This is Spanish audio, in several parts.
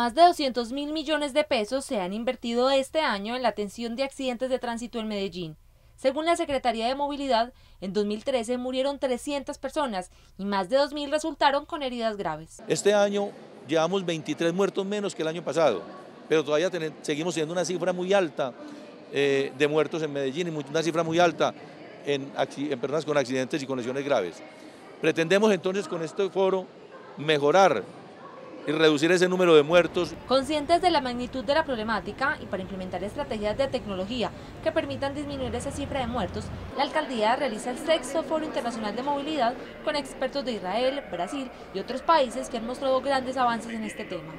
Más de 200 mil millones de pesos se han invertido este año en la atención de accidentes de tránsito en Medellín. Según la Secretaría de Movilidad, en 2013 murieron 300 personas y más de 2.000 resultaron con heridas graves. Este año llevamos 23 muertos menos que el año pasado, pero todavía seguimos teniendo una cifra muy alta eh, de muertos en Medellín y una cifra muy alta en personas con accidentes y con lesiones graves. Pretendemos entonces con este foro mejorar y reducir ese número de muertos. Conscientes de la magnitud de la problemática y para implementar estrategias de tecnología que permitan disminuir esa cifra de muertos, la alcaldía realiza el sexto Foro Internacional de Movilidad con expertos de Israel, Brasil y otros países que han mostrado grandes avances en este tema.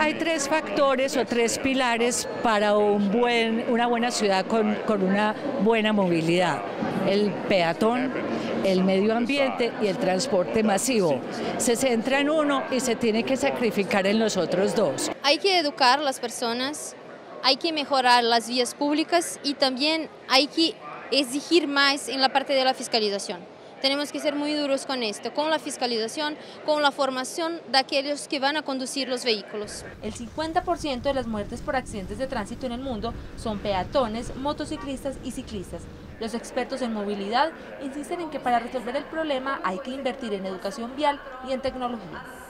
Hay tres factores o tres pilares para un buen, una buena ciudad con, con una buena movilidad. El peatón, el medio ambiente y el transporte masivo. Se centra en uno y se tiene que sacrificar en los otros dos. Hay que educar a las personas, hay que mejorar las vías públicas y también hay que exigir más en la parte de la fiscalización. Tenemos que ser muy duros con esto, con la fiscalización, con la formación de aquellos que van a conducir los vehículos. El 50% de las muertes por accidentes de tránsito en el mundo son peatones, motociclistas y ciclistas. Los expertos en movilidad insisten en que para resolver el problema hay que invertir en educación vial y en tecnología.